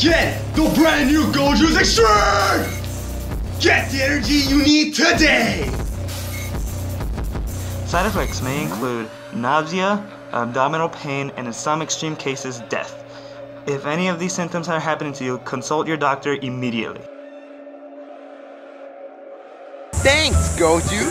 Get the brand new GO Juice Xtreme! Get the energy you need today! Side effects may include nausea, abdominal pain, and in some extreme cases, death. If any of these symptoms are happening to you, consult your doctor immediately. Thanks, Goju!